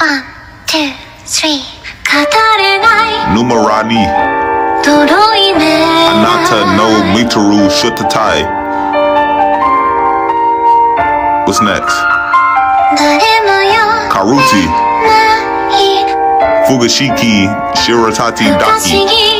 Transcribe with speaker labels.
Speaker 1: One, two, three 語れない
Speaker 2: Numerani, Anata no Mitaru Shutatai. What's next?
Speaker 1: 誰もよ
Speaker 2: Karuti, Fugashiki, Shiratati Daki.